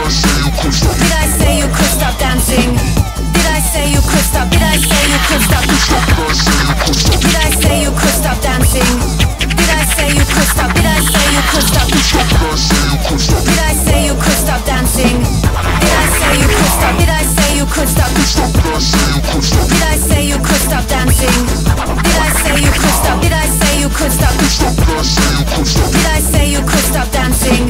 Did I say you could stop dancing? Did I say you could stop? Did I say you could stop? Did I say you could stop dancing? Did I say you could stop? Did I say you could stop? Did I say you could stop dancing? Did I say you could stop? Did I say you could stop? Did I say you could stop dancing? Did I say you could stop? Did I say you could stop? Did I say you could stop dancing?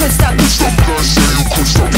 could stop me. Stop, say you could stop.